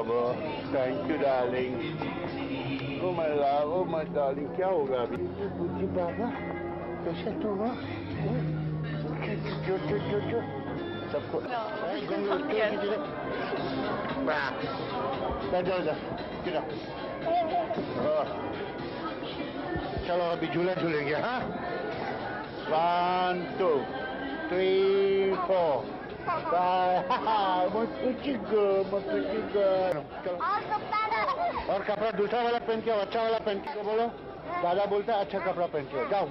Baba thank you darling oh my love oh my darling क्या होगा अभी बुद्धि बाबा कैसे तू हो जो जो जो जो सबको ए, गुंगू, तू Yes. किधर है? वाह। बैठ जाओ इधर किधर हाँ। चलो अभी झूला झूलेंगे हाँ वन टू थ्री और कपड़ा दूसरा वाला पहन के अच्छा वाला पहन के, बोलो। दादा बोलता है अच्छा कपड़ा पहन के। जाओ